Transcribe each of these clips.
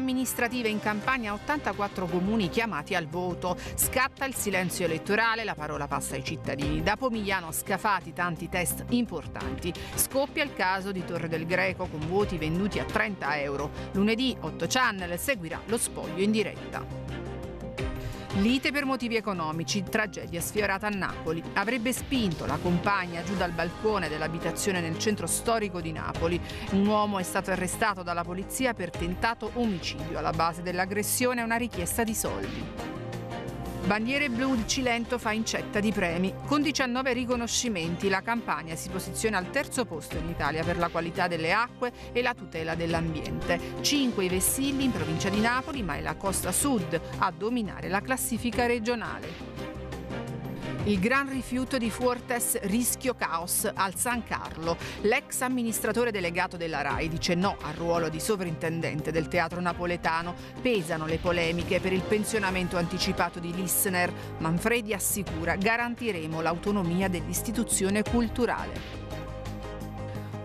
Amministrative in campagna 84 comuni chiamati al voto. Scatta il silenzio elettorale, la parola passa ai cittadini. Da Pomigliano scafati tanti test importanti. Scoppia il caso di Torre del Greco con voti venduti a 30 euro. Lunedì 8 Channel seguirà lo spoglio in diretta. Lite per motivi economici, tragedia sfiorata a Napoli. Avrebbe spinto la compagna giù dal balcone dell'abitazione nel centro storico di Napoli. Un uomo è stato arrestato dalla polizia per tentato omicidio. Alla base dell'aggressione una richiesta di soldi. Bandiere blu il Cilento fa incetta di premi. Con 19 riconoscimenti la Campania si posiziona al terzo posto in Italia per la qualità delle acque e la tutela dell'ambiente. 5 i Vessilli in provincia di Napoli, ma è la costa sud a dominare la classifica regionale. Il gran rifiuto di Fuertes rischio caos al San Carlo. L'ex amministratore delegato della RAI dice no al ruolo di sovrintendente del teatro napoletano. Pesano le polemiche per il pensionamento anticipato di Lissner. Manfredi assicura garantiremo l'autonomia dell'istituzione culturale.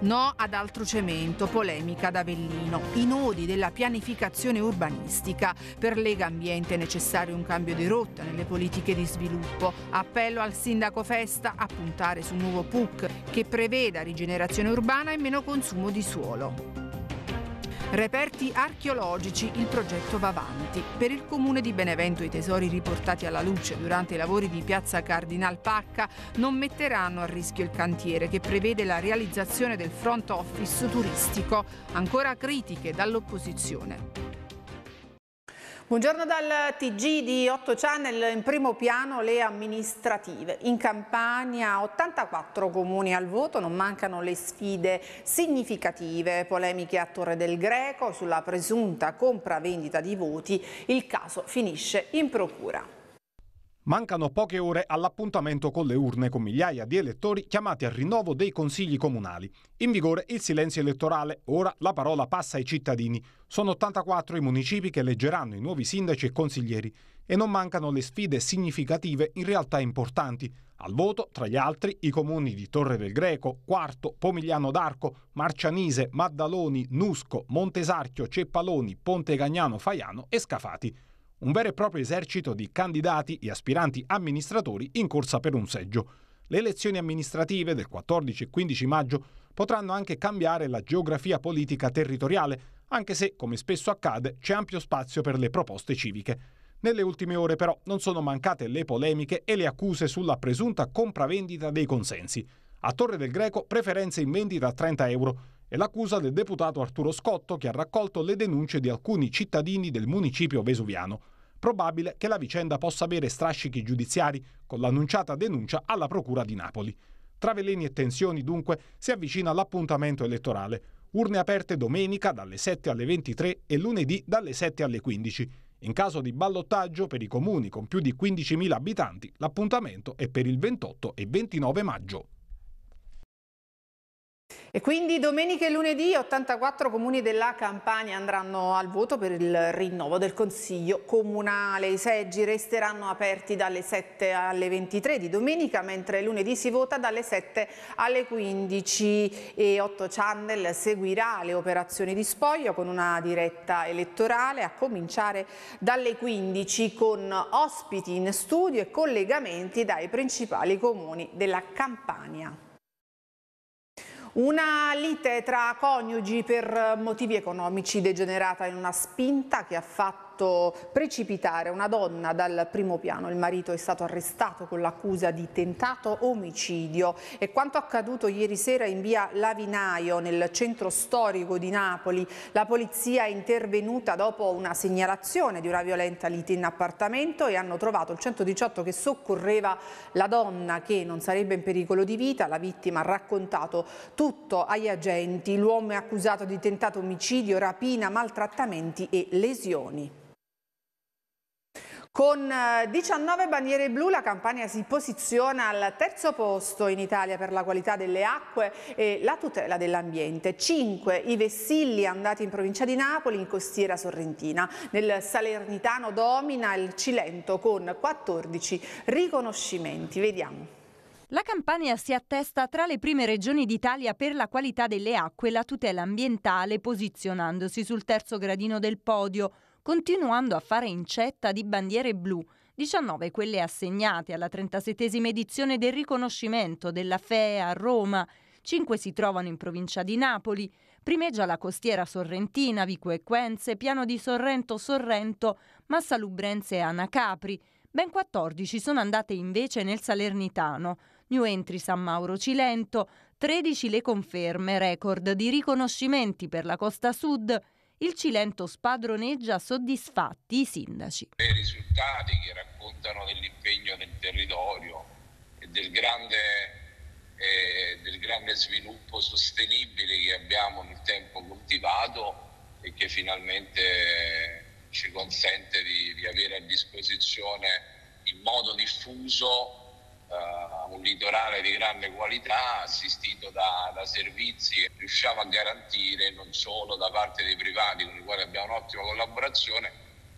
No ad altro cemento, polemica ad Avellino. I nodi della pianificazione urbanistica. Per Lega Ambiente è necessario un cambio di rotta nelle politiche di sviluppo. Appello al sindaco Festa a puntare su un nuovo PUC che preveda rigenerazione urbana e meno consumo di suolo. Reperti archeologici, il progetto va avanti. Per il comune di Benevento i tesori riportati alla luce durante i lavori di piazza Cardinal Pacca non metteranno a rischio il cantiere che prevede la realizzazione del front office turistico, ancora critiche dall'opposizione. Buongiorno dal TG di 8 Channel, in primo piano le amministrative. In Campania 84 comuni al voto, non mancano le sfide significative, polemiche a Torre del Greco sulla presunta compravendita di voti, il caso finisce in procura. Mancano poche ore all'appuntamento con le urne con migliaia di elettori chiamati al rinnovo dei consigli comunali. In vigore il silenzio elettorale, ora la parola passa ai cittadini. Sono 84 i municipi che eleggeranno i nuovi sindaci e consiglieri e non mancano le sfide significative in realtà importanti. Al voto, tra gli altri, i comuni di Torre del Greco, Quarto, Pomigliano d'Arco, Marcianise, Maddaloni, Nusco, Montesarchio, Ceppaloni, Ponte Gagnano, Faiano e Scafati un vero e proprio esercito di candidati e aspiranti amministratori in corsa per un seggio. Le elezioni amministrative del 14 e 15 maggio potranno anche cambiare la geografia politica territoriale, anche se, come spesso accade, c'è ampio spazio per le proposte civiche. Nelle ultime ore però non sono mancate le polemiche e le accuse sulla presunta compravendita dei consensi. A Torre del Greco preferenze in vendita a 30 euro e l'accusa del deputato Arturo Scotto che ha raccolto le denunce di alcuni cittadini del municipio vesuviano. Probabile che la vicenda possa avere strascichi giudiziari con l'annunciata denuncia alla Procura di Napoli. Tra veleni e tensioni dunque si avvicina l'appuntamento elettorale. Urne aperte domenica dalle 7 alle 23 e lunedì dalle 7 alle 15. In caso di ballottaggio per i comuni con più di 15.000 abitanti, l'appuntamento è per il 28 e 29 maggio. E quindi domenica e lunedì 84 comuni della Campania andranno al voto per il rinnovo del Consiglio Comunale. I seggi resteranno aperti dalle 7 alle 23 di domenica, mentre lunedì si vota dalle 7 alle 15 e 8 Channel seguirà le operazioni di spoglio con una diretta elettorale a cominciare dalle 15 con ospiti in studio e collegamenti dai principali comuni della Campania. Una lite tra coniugi per motivi economici degenerata in una spinta che ha fatto fatto precipitare una donna dal primo piano. Il marito è stato arrestato con l'accusa di tentato omicidio e quanto accaduto ieri sera in via Lavinaio nel centro storico di Napoli. La polizia è intervenuta dopo una segnalazione di una violenta lite in appartamento e hanno trovato il 118 che soccorreva la donna che non sarebbe in pericolo di vita. La vittima ha raccontato tutto agli agenti. L'uomo è accusato di tentato omicidio, rapina, maltrattamenti e lesioni. Con 19 eh, bandiere blu la Campania si posiziona al terzo posto in Italia per la qualità delle acque e la tutela dell'ambiente. 5 i vessilli andati in provincia di Napoli in costiera sorrentina. Nel Salernitano domina il Cilento con 14 riconoscimenti. Vediamo. La Campania si attesta tra le prime regioni d'Italia per la qualità delle acque e la tutela ambientale, posizionandosi sul terzo gradino del podio, continuando a fare incetta di bandiere blu. 19 quelle assegnate alla 37esima edizione del riconoscimento della FEE a Roma. 5 si trovano in provincia di Napoli. Primeggia la costiera sorrentina, Vico e Quenze, Piano di Sorrento, Sorrento, Massa Lubrense e Anacapri. Ben 14 sono andate invece nel Salernitano. New entry San Mauro Cilento, 13 le conferme, record di riconoscimenti per la costa sud. Il Cilento spadroneggia soddisfatti i sindaci. I risultati che raccontano dell'impegno del territorio e del grande, eh, del grande sviluppo sostenibile che abbiamo nel tempo coltivato e che finalmente ci consente di, di avere a disposizione in modo diffuso uh, un litorale di grande qualità assistito da, da, servizi che riusciamo a garantire non solo da parte dei privati con i quali abbiamo un'ottima collaborazione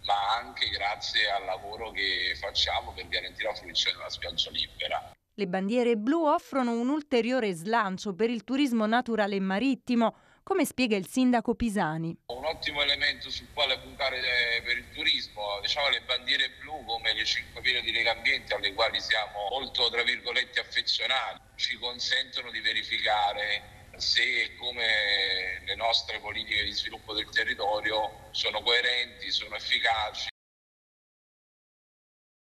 ma anche grazie al lavoro che facciamo per garantire la fruizione della spiaggia libera. Le bandiere blu offrono un ulteriore slancio per il turismo naturale e marittimo, come spiega il sindaco Pisani. Un ottimo elemento sul quale puntare eh, per il turismo, diciamo le bandiere blu come le cinque piene di Legambiente alle quali siamo molto tra virgolette affezionati, ci consentono di verificare se e come le nostre politiche di sviluppo del territorio sono coerenti, sono efficaci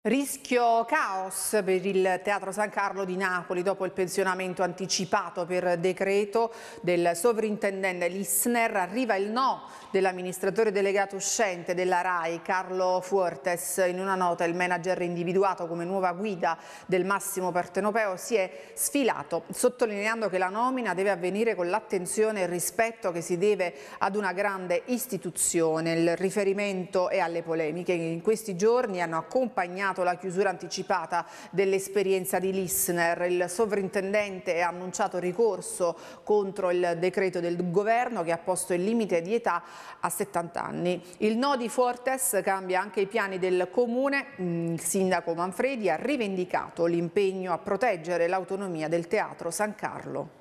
Rischio caos per il Teatro San Carlo di Napoli dopo il pensionamento anticipato per decreto del sovrintendente Lissner. Arriva il no dell'amministratore delegato uscente della RAI, Carlo Fuertes. In una nota il manager individuato come nuova guida del massimo partenopeo si è sfilato, sottolineando che la nomina deve avvenire con l'attenzione e il rispetto che si deve ad una grande istituzione. Il riferimento è alle polemiche che in questi giorni hanno accompagnato accompagnato la chiusura anticipata dell'esperienza di Lissner. Il sovrintendente ha annunciato ricorso contro il decreto del governo che ha posto il limite di età a 70 anni. Il no di Fortes cambia anche i piani del comune. Mm, il sindaco Manfredi ha rivendicato l'impegno a proteggere l'autonomia del teatro San Carlo.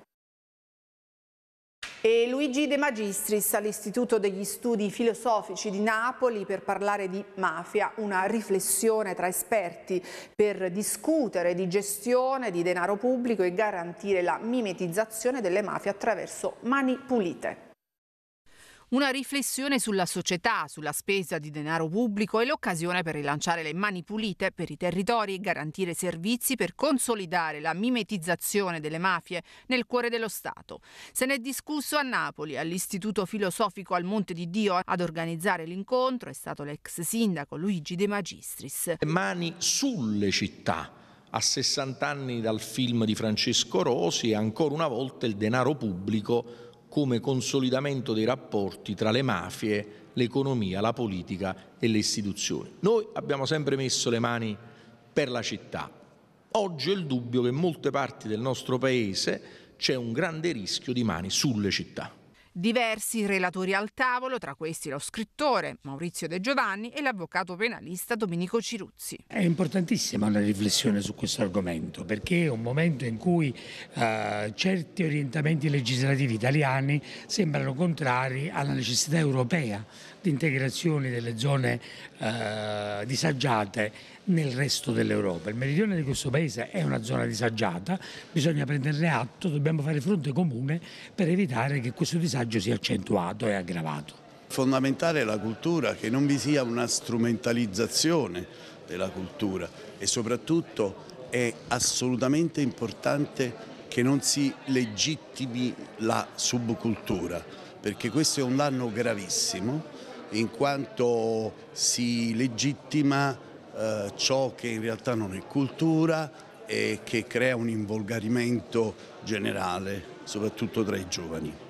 E Luigi De Magistris all'Istituto degli Studi Filosofici di Napoli per parlare di mafia, una riflessione tra esperti per discutere di gestione di denaro pubblico e garantire la mimetizzazione delle mafie attraverso mani pulite. Una riflessione sulla società, sulla spesa di denaro pubblico e l'occasione per rilanciare le mani pulite per i territori e garantire servizi per consolidare la mimetizzazione delle mafie nel cuore dello Stato. Se ne è discusso a Napoli, all'Istituto Filosofico al Monte di Dio. Ad organizzare l'incontro è stato l'ex sindaco Luigi De Magistris. Mani sulle città. A 60 anni dal film di Francesco Rosi, ancora una volta il denaro pubblico come consolidamento dei rapporti tra le mafie, l'economia, la politica e le istituzioni. Noi abbiamo sempre messo le mani per la città. Oggi è il dubbio che in molte parti del nostro Paese c'è un grande rischio di mani sulle città. Diversi relatori al tavolo, tra questi lo scrittore Maurizio De Giovanni e l'avvocato penalista Domenico Ciruzzi. È importantissima una riflessione su questo argomento perché è un momento in cui eh, certi orientamenti legislativi italiani sembrano contrari alla necessità europea di integrazione delle zone eh, disagiate nel resto dell'Europa. Il meridione di questo paese è una zona disagiata, bisogna prenderne atto, dobbiamo fare fronte comune per evitare che questo disagio sia accentuato e aggravato. Fondamentale è la cultura, che non vi sia una strumentalizzazione della cultura e soprattutto è assolutamente importante che non si legittimi la subcultura, perché questo è un danno gravissimo in quanto si legittima eh, ciò che in realtà non è cultura e che crea un involgarimento generale, soprattutto tra i giovani.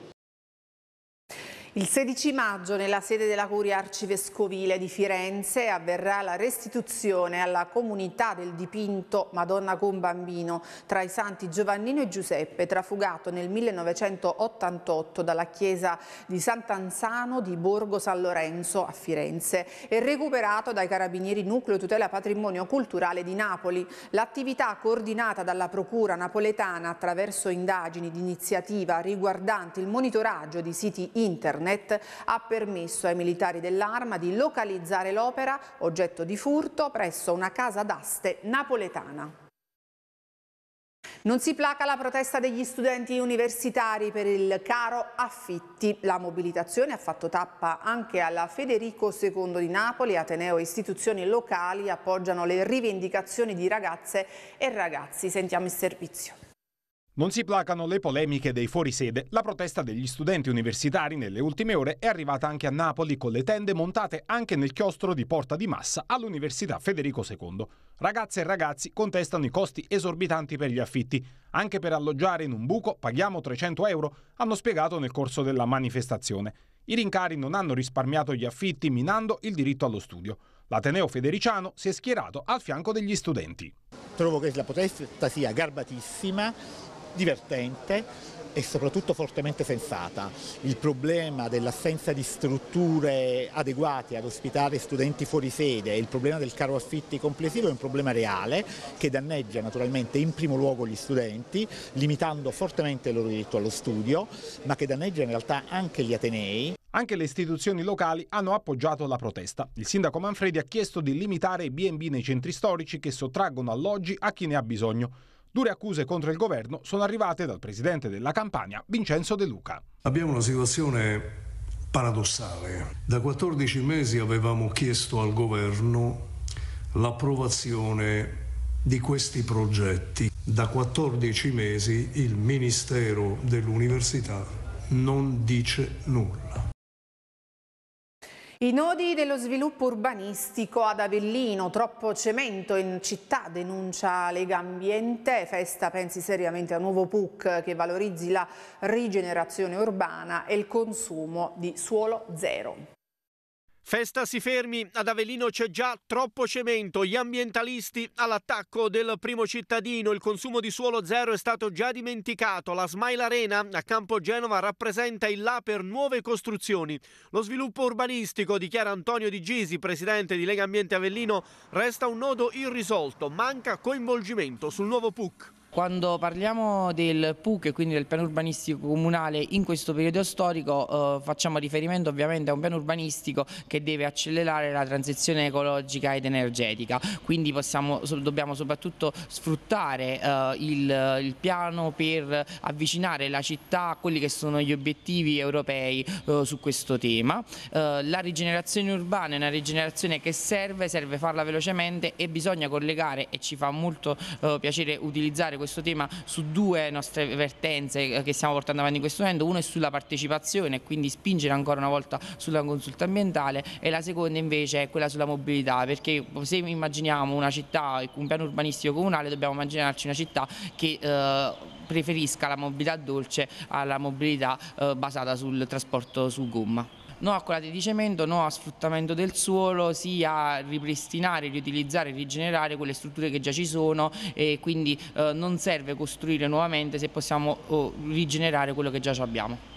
Il 16 maggio nella sede della Curia Arcivescovile di Firenze avverrà la restituzione alla comunità del dipinto Madonna con bambino tra i santi Giovannino e Giuseppe trafugato nel 1988 dalla chiesa di Sant'Anzano di Borgo San Lorenzo a Firenze e recuperato dai carabinieri Nucleo Tutela Patrimonio Culturale di Napoli. L'attività coordinata dalla Procura napoletana attraverso indagini di iniziativa riguardanti il monitoraggio di siti internet internet ha permesso ai militari dell'arma di localizzare l'opera oggetto di furto presso una casa d'aste napoletana. Non si placa la protesta degli studenti universitari per il caro affitti. La mobilitazione ha fatto tappa anche alla Federico II di Napoli. Ateneo e istituzioni locali appoggiano le rivendicazioni di ragazze e ragazzi. Sentiamo il servizio. Non si placano le polemiche dei fuorisede. La protesta degli studenti universitari nelle ultime ore è arrivata anche a Napoli con le tende montate anche nel chiostro di Porta di Massa all'Università Federico II. Ragazze e ragazzi contestano i costi esorbitanti per gli affitti. Anche per alloggiare in un buco paghiamo 300 euro, hanno spiegato nel corso della manifestazione. I rincari non hanno risparmiato gli affitti minando il diritto allo studio. L'Ateneo Federiciano si è schierato al fianco degli studenti. Trovo che la protesta sia garbatissima divertente e soprattutto fortemente sensata. Il problema dell'assenza di strutture adeguate ad ospitare studenti fuori sede e il problema del caro affitti complessivo è un problema reale che danneggia naturalmente in primo luogo gli studenti, limitando fortemente il loro diritto allo studio, ma che danneggia in realtà anche gli atenei. Anche le istituzioni locali hanno appoggiato la protesta. Il sindaco Manfredi ha chiesto di limitare i B&B nei centri storici che sottraggono alloggi a chi ne ha bisogno. Dure accuse contro il governo sono arrivate dal presidente della Campania, Vincenzo De Luca. Abbiamo una situazione paradossale. Da 14 mesi avevamo chiesto al governo l'approvazione di questi progetti. Da 14 mesi il Ministero dell'Università non dice nulla. I nodi dello sviluppo urbanistico ad Avellino, troppo cemento in città, denuncia Lega Ambiente, Festa pensi seriamente a un nuovo PUC che valorizzi la rigenerazione urbana e il consumo di suolo zero. Festa si fermi, ad Avellino c'è già troppo cemento, gli ambientalisti all'attacco del primo cittadino, il consumo di suolo zero è stato già dimenticato, la Smile Arena a Campo Genova rappresenta il là per nuove costruzioni. Lo sviluppo urbanistico, dichiara Antonio Di Gisi, presidente di Lega Ambiente Avellino, resta un nodo irrisolto, manca coinvolgimento sul nuovo PUC. Quando parliamo del PUC quindi del piano urbanistico comunale in questo periodo storico eh, facciamo riferimento ovviamente a un piano urbanistico che deve accelerare la transizione ecologica ed energetica, quindi possiamo, dobbiamo soprattutto sfruttare eh, il, il, piano per avvicinare la città a quelli che sono gli obiettivi europei eh, su questo tema. Eh, la rigenerazione urbana è una rigenerazione che serve, serve farla velocemente e bisogna collegare e ci fa molto eh, piacere utilizzare questo tema su due nostre vertenze che stiamo portando avanti in questo momento, uno è sulla partecipazione, quindi spingere ancora una volta sulla consulta ambientale e la seconda invece è quella sulla mobilità, perché se immaginiamo una città, un piano urbanistico comunale, dobbiamo immaginarci una città che eh, preferisca la mobilità dolce alla mobilità eh, basata sul trasporto su gomma no a colate di cemento, no a sfruttamento del suolo, sia a ripristinare, riutilizzare, rigenerare quelle strutture che già ci sono e quindi eh, non serve costruire nuovamente se possiamo oh, rigenerare quello che già abbiamo.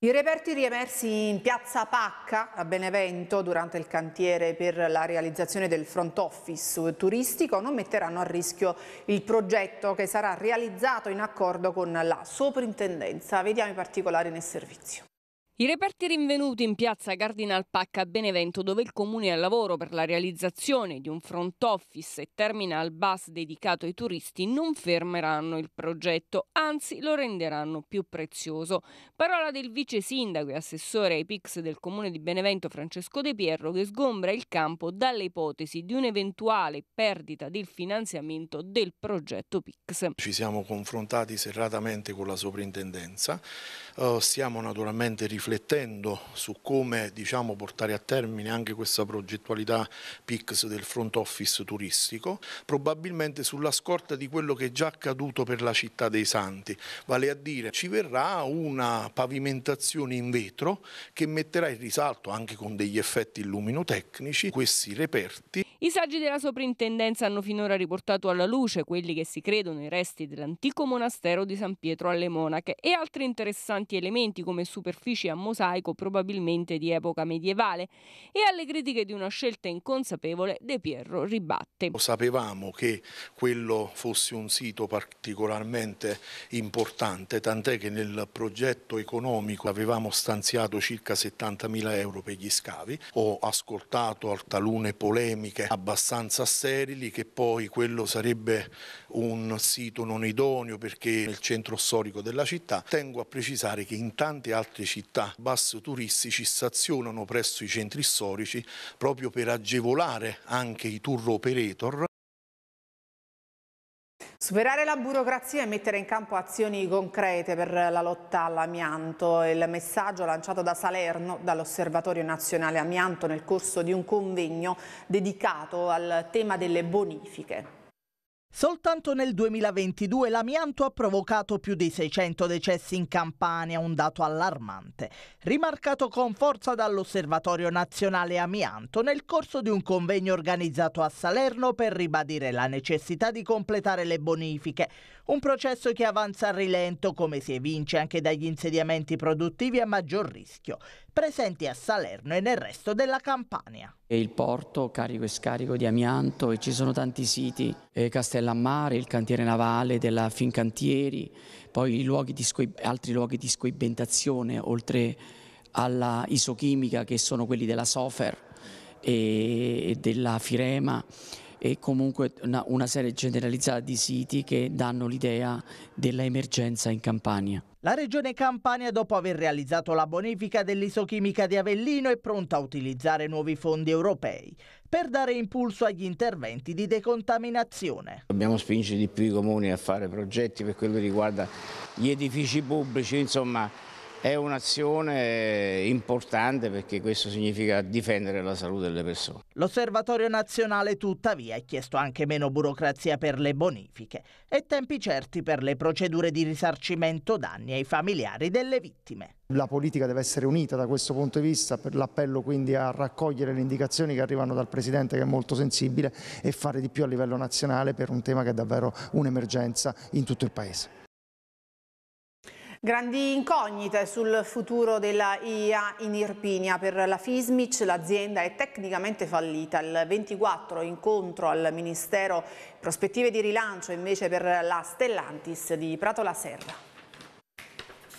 I reperti riemersi in piazza Pacca a Benevento durante il cantiere per la realizzazione del front office turistico non metteranno a rischio il progetto che sarà realizzato in accordo con la soprintendenza. Vediamo i particolari nel servizio. I reperti rinvenuti in piazza Cardinal Pacca a Benevento, dove il comune è al lavoro per la realizzazione di un front office e terminal bus dedicato ai turisti, non fermeranno il progetto, anzi lo renderanno più prezioso. Parola del vice sindaco e assessore ai PIX del comune di Benevento Francesco De Pierro che sgombra il campo dalle ipotesi di un'eventuale perdita del finanziamento del progetto PIX. Ci siamo confrontati serratamente con la soprintendenza, uh, stiamo naturalmente riflettendo riflettendo su come diciamo, portare a termine anche questa progettualità PICS del front office turistico, probabilmente sulla scorta di quello che è già accaduto per la città dei Santi, vale a dire ci verrà una pavimentazione in vetro che metterà in risalto anche con degli effetti illuminotecnici questi reperti. I saggi della soprintendenza hanno finora riportato alla luce quelli che si credono i resti dell'antico monastero di San Pietro alle Monache e altri interessanti elementi come superfici a mosaico probabilmente di epoca medievale e alle critiche di una scelta inconsapevole De Pierro ribatte. Sapevamo che quello fosse un sito particolarmente importante, tant'è che nel progetto economico avevamo stanziato circa 70.000 euro per gli scavi. Ho ascoltato talune polemiche abbastanza sterili che poi quello sarebbe un sito non idoneo perché nel centro storico della città. Tengo a precisare che in tante altre città bus turistici stazionano presso i centri storici proprio per agevolare anche i tour operator Superare la burocrazia e mettere in campo azioni concrete per la lotta all'amianto il messaggio lanciato da Salerno dall'Osservatorio Nazionale Amianto nel corso di un convegno dedicato al tema delle bonifiche. Soltanto nel 2022 l'amianto ha provocato più di 600 decessi in Campania, un dato allarmante, rimarcato con forza dall'Osservatorio Nazionale Amianto nel corso di un convegno organizzato a Salerno per ribadire la necessità di completare le bonifiche, un processo che avanza a rilento come si evince anche dagli insediamenti produttivi a maggior rischio, presenti a Salerno e nel resto della Campania. Il porto carico e scarico di amianto e ci sono tanti siti, eh, Castellammare, il cantiere navale della Fincantieri, poi luoghi altri luoghi di scoibentazione oltre alla isochimica che sono quelli della Sofer e della Firema e comunque una, una serie generalizzata di siti che danno l'idea dell'emergenza in Campania. La regione Campania, dopo aver realizzato la bonifica dell'isochimica di Avellino, è pronta a utilizzare nuovi fondi europei per dare impulso agli interventi di decontaminazione. Dobbiamo spingere di più i comuni a fare progetti per quello che riguarda gli edifici pubblici, insomma è un'azione importante perché questo significa difendere la salute delle persone. L'Osservatorio nazionale tuttavia ha chiesto anche meno burocrazia per le bonifiche e tempi certi per le procedure di risarcimento danni ai familiari delle vittime. La politica deve essere unita da questo punto di vista, per l'appello quindi a raccogliere le indicazioni che arrivano dal Presidente che è molto sensibile e fare di più a livello nazionale per un tema che è davvero un'emergenza in tutto il Paese. Grandi incognite sul futuro della IA in Irpinia. Per la Fismic l'azienda è tecnicamente fallita. Il 24 incontro al Ministero prospettive di rilancio invece per la Stellantis di Prato la Serra.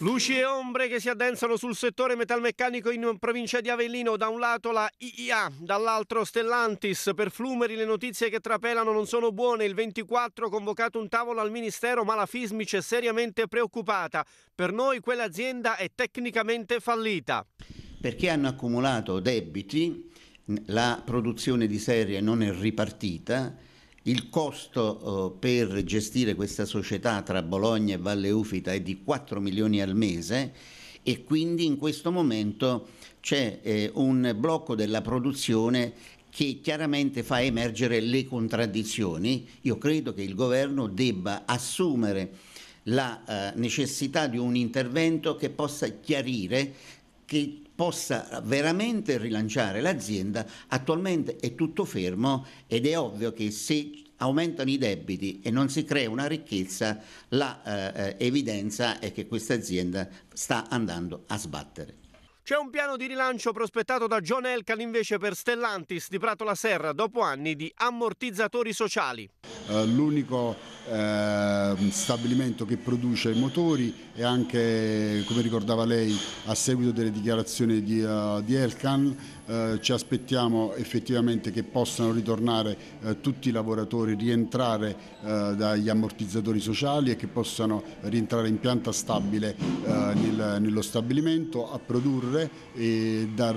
Luci e ombre che si addensano sul settore metalmeccanico in provincia di Avellino, da un lato la IIA, dall'altro Stellantis. Per Flumeri le notizie che trapelano non sono buone. Il 24 convocato un tavolo al Ministero, ma la Fismic è seriamente preoccupata. Per noi quell'azienda è tecnicamente fallita. Perché hanno accumulato debiti, la produzione di serie non è ripartita il costo eh, per gestire questa società tra Bologna e Valle Ufita è di 4 milioni al mese e quindi in questo momento c'è eh, un blocco della produzione che chiaramente fa emergere le contraddizioni. Io credo che il governo debba assumere la eh, necessità di un intervento che possa chiarire che possa veramente rilanciare l'azienda. Attualmente è tutto fermo ed è ovvio che se aumentano i debiti e non si crea una ricchezza, la eh, eh è che questa azienda sta andando a sbattere. C'è un piano di rilancio prospettato da John Elkan invece per Stellantis di Prato la Serra dopo anni di ammortizzatori sociali. Uh, l'unico uh, stabilimento che produce motori e anche, come ricordava lei, a seguito delle dichiarazioni di, uh, di Elkan, ci aspettiamo effettivamente che possano ritornare tutti i lavoratori, rientrare dagli ammortizzatori sociali e che possano rientrare in pianta stabile nel, nello stabilimento a produrre e dar,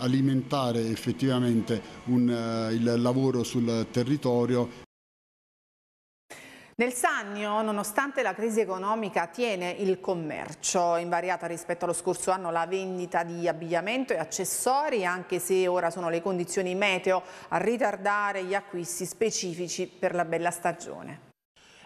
alimentare effettivamente un, il lavoro sul territorio Nel Sannio, nonostante la crisi economica, tiene il commercio. Invariata rispetto allo scorso anno la vendita di abbigliamento e accessori, anche se ora sono le condizioni meteo a ritardare gli acquisti specifici per la bella stagione.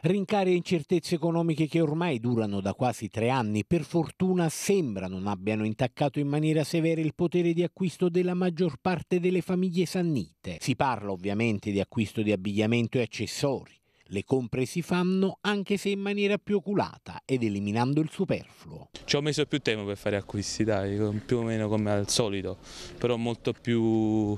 Rincari e incertezze economiche che ormai durano da quasi tre anni, per fortuna sembra non abbiano intaccato in maniera severa il potere di acquisto della maggior parte delle famiglie sannite. Si parla ovviamente di acquisto di abbigliamento e accessori le compre si fanno anche se in maniera più oculata ed eliminando il superfluo. Ci ho messo più tempo per fare acquisti, dai, più o meno come al solito, però molto più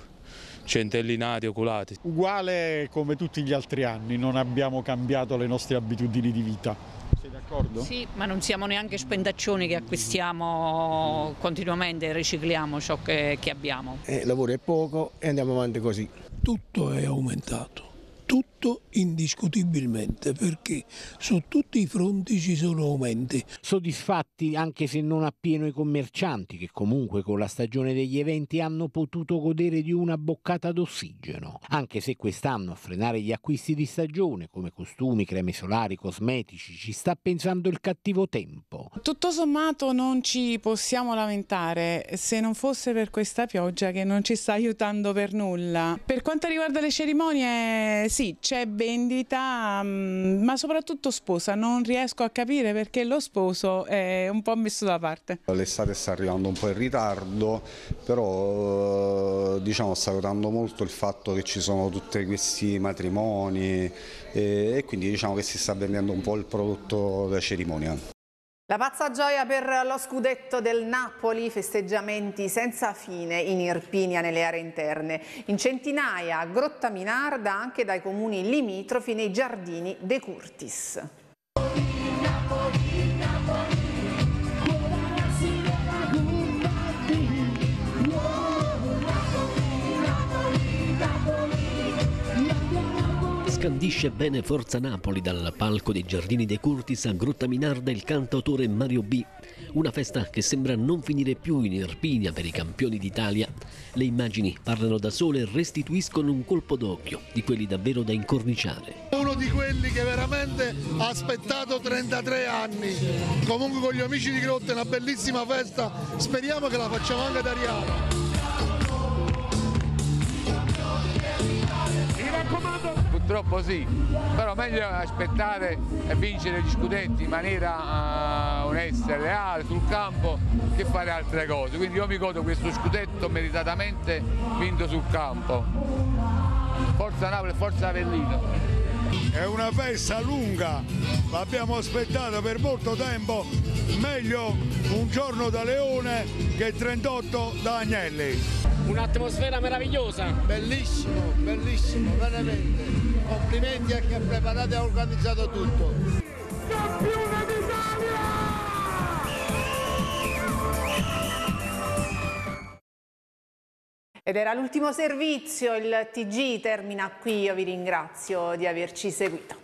centellinati, oculati. Uguale come tutti gli altri anni, non abbiamo cambiato le nostre abitudini di vita. Sei d'accordo? Sì, ma non siamo neanche spendaccioni che acquistiamo continuamente e ricicliamo ciò che, che abbiamo. Eh, lavoro è poco e andiamo avanti così. Tutto è aumentato tutto indiscutibilmente perché su tutti i fronti ci sono aumenti. Soddisfatti anche se non appieno i commercianti che comunque con la stagione degli eventi hanno potuto godere di una boccata d'ossigeno, anche se quest'anno a frenare gli acquisti di stagione come costumi, creme solari, cosmetici ci sta pensando il cattivo tempo. Tutto sommato non ci possiamo lamentare se non fosse per questa pioggia che non ci sta aiutando per nulla. Per quanto riguarda le cerimonie, sì, sì, c'è vendita, mm, ma soprattutto sposa. Non riesco a capire perché lo sposo è un po' messo da parte. L'estate sta arrivando un po' in ritardo, però eh, diciamo, sta aiutando molto il fatto che ci sono tutti questi matrimoni e quindi diciamo che si sta vendendo un po' il prodotto da cerimonia. La pazza gioia per lo scudetto del Napoli, festeggiamenti senza fine in Irpinia nelle aree interne. In centinaia a Grotta Minarda anche dai comuni limitrofi nei giardini De Curtis. Scandisce bene Forza Napoli dal palco dei Giardini dei Curtis a Grotta Minarda il cantautore Mario B. Una festa che sembra non finire più in Irpinia per i campioni d'Italia. Le immagini parlano da sole e restituiscono un colpo d'occhio di quelli davvero da incorniciare. Uno di quelli che veramente ha aspettato 33 anni. Comunque con gli amici di Grotta è una bellissima festa, speriamo che la facciamo anche ad Ariano. Purtroppo sì, però meglio aspettare e vincere gli scudetti in maniera uh, onesta e leale sul campo che fare altre cose. Quindi io mi godo questo scudetto meritatamente vinto sul campo. Forza Napoli, forza Avellino. È una festa lunga, l'abbiamo aspettata per molto tempo, meglio un giorno da Leone che 38 da Agnelli. Un'atmosfera meravigliosa. Bellissimo, bellissimo, veramente. Complimenti a chi ha preparato e ha organizzato tutto. Campione d'Italia! Ed era l'ultimo servizio, il TG termina qui, io vi ringrazio di averci seguito.